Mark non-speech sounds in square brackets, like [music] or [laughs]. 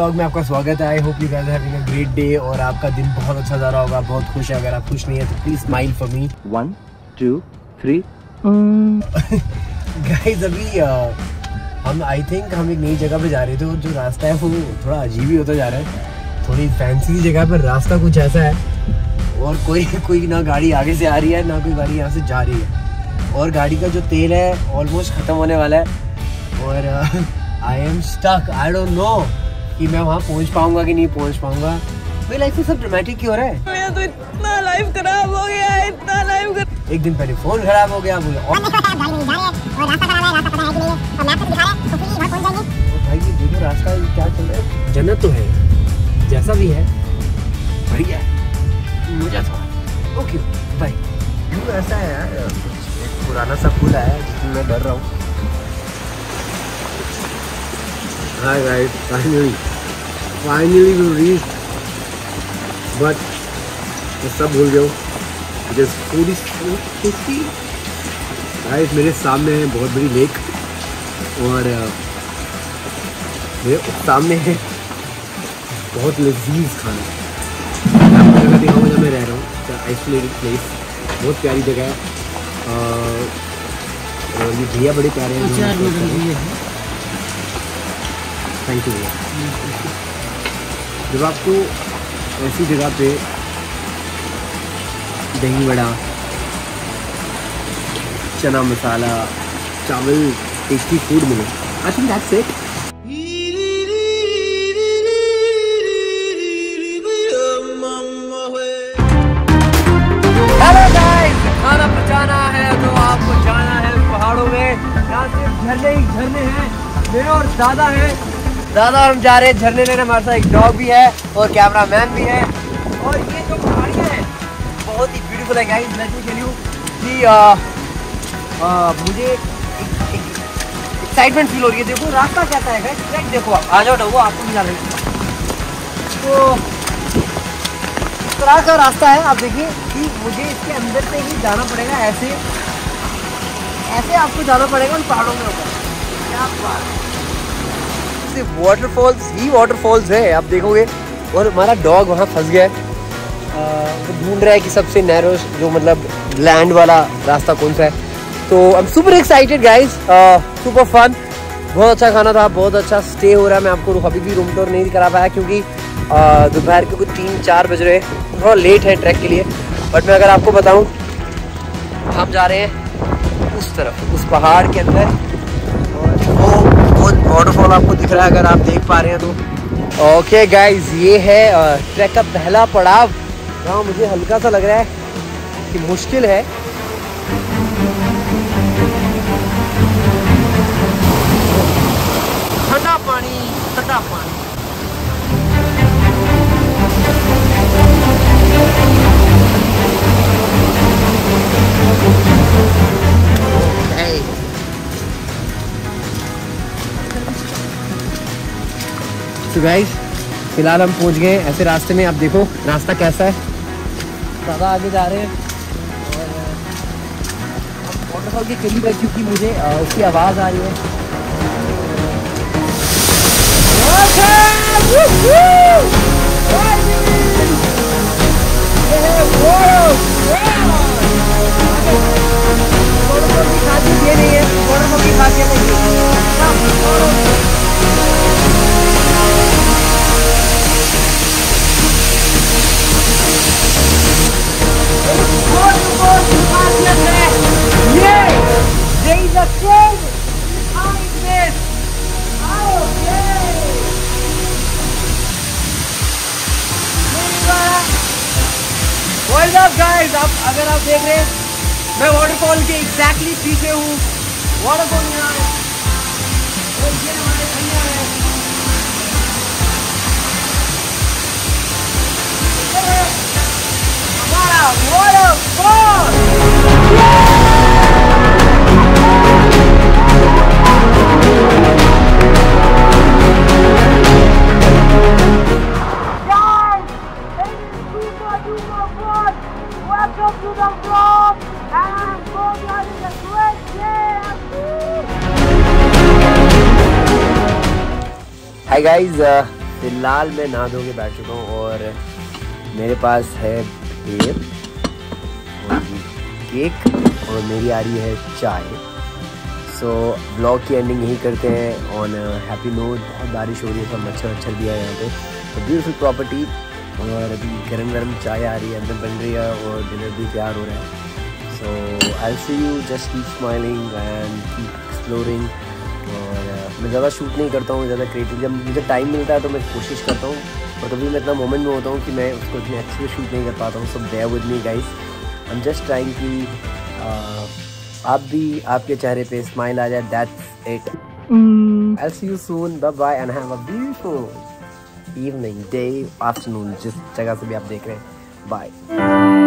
Blog में आपका स्वागत है। I hope you guys are having a great day और आपका दिन बहुत अच्छा जा रहा होगा। बहुत खुश है। अगर आप खुश नहीं है तो please smile for me one two three guys अभी हम आई थिंक हम एक नई जगह पे जा रहे थे। और जो रास्ता है वो थोड़ा अजीब ही होता जा रहा है। थोड़ी फैंसी जगह पर रास्ता कुछ ऐसा है। और कोई [laughs] कोई ना गाड़ी आगे से आ रही है ना कोई गाड़ी यहाँ से जा रही है। और गाड़ी का जो तेल है ऑलमोस्ट ख़त्म होने वाला है। और I am stuck I don't know कि मैं वहाँ पहुँच पाऊँगा कि नहीं पहुँच पाऊँगा? मेरी लाइफ में सब ड्रामेटिक क्यों हो रहा है। मेरा तो इतना लाइफ खराब हो गया है इतना लाइफ खराब एक दिन पहले फ़ोन खराब हो गया मुझे और भाई ये देखो रास्ता ये क्या चल रहा है? जन्नत तो है जैसा भी है बढ़िया है। मज़ा था ओके बाय व्यू ऐसा है यार पुराना सा पुल है जिसमें मैं डर रहा हूँ। Hi guys finally finally we reach but मैं सब भूल गया हूँ. जस्ट टेस्टी गाइस मेरे सामने है बहुत बड़ी लेक और अ, मेरे सामने है बहुत लजीज खाना. आपको जगह जहाँ मैं रह रहा हूँ. आइसोलेटेड प्लेस बहुत प्यारी जगह है. और ये भैया बड़े प्यारे हैं। थैंक यू जब आपको ऐसी जगह पे दही वड़ा, चना मसाला, चावल टेस्टी फ़ूड मिले आई थिंक दैट्स इट खाना है तो आपको जाना है पहाड़ों में। झरने ही झरने हैं, मेरे और दादा है। दादा हम जा रहे हैं झरने लेने। हमारे साथ एक डॉग भी है और कैमरा मैन भी है। और ये जो पहाड़ियाँ हैं बहुत ही ब्यूटीफुल है गाइस मी टेल यू कि आ, आ, मुझे एक्साइटमेंट फील हो रही है। देखो रास्ता कैसा है गाइस ट्रैक देखो आप। आ जाओ डॉगो आपको भी जाना तो तरह का रास्ता है आप देखिए कि मुझे इसके अंदर से ही जाना पड़ेगा ऐसे। ऐसे आपको जाना पड़ेगा उन पहाड़ों में ऊपर क्या बात। सिर्फ़ वाटरफॉल्स ही वाटरफॉल्स है, आप देखोगे। और हमारा डॉग वहाँ फंस गया है। ढूंढ रहा है कि सबसे नैरो जो मतलब लैंड वाला रास्ता कौन सा है। तो I am super excited guys super fun बहुत अच्छा खाना था, बहुत अच्छा स्टे हो रहा है। मैं आपको अभी भी रूम टूर नहीं करा पाया क्योंकि दोपहर के कुछ तीन चार बज रहे हैं। थोड़ा लेट है ट्रैक के लिए। बट मैं अगर आपको बताऊँ, हम जा रहे हैं उस तरफ़, उस पहाड़ के अंदर। वाटरफॉल आपको दिख रहा है अगर आप देख पा रहे हैं तो। ओके गाइज़ ये है ट्रैक का पहला पड़ाव। जहाँ मुझे हल्का सा लग रहा है कि मुश्किल है। ठंडा पानी ठंडा पानी। तो गाइस फ़िलहाल हम पहुँच गए ऐसे रास्ते में। आप देखो रास्ता कैसा है। ज़्यादा आगे जा रहे हैं। और वाटरफॉल के करीब है क्योंकि मुझे उसकी आवाज़ आ रही है। वाटरफॉल अगर आप देख रहे हैं, मैं वाटरफॉल के एग्जैक्टली पीछे हूँ। वाटरफॉल यहाँ है। और हमारे भैया है। हमारा वाटरफॉल Hi guys, uh, फ़िलहाल मैं नहा धो के बैठ चुका हूँ और मेरे पास है सेब और केक और मेरी आ रही है चाय। सो so, ब्लॉग की एंडिंग यही करते हैं। ऑन हैप्पी नोट बहुत बारिश हो रही है तो मच्छर वच्छर भी है यहाँ पे। तो ब्यूटीफुल प्रॉपर्टी और अभी गर्म गर्म चाय आ रही है अंदर बन रही है और डिनर भी तैयार हो रहा है। So I see you just keep smiling and keep exploring मैं ज़्यादा शूट नहीं करता हूँ ज़्यादा क्रिएटिव जब मुझे टाइम मिलता है तो मैं कोशिश करता हूँ और कभी मैं इतना मोमेंट में होता हूँ कि मैं उसको इतने अच्छे से शूट नहीं कर पाता हूँ सब दया with me guys I am just trying कि आप भी आपके चेहरे पे स्माइल आ जाए that's it I see you soon bye bye and have a beautiful evening day afternoon जिस जगह से भी आप देख रहे हैं. बाय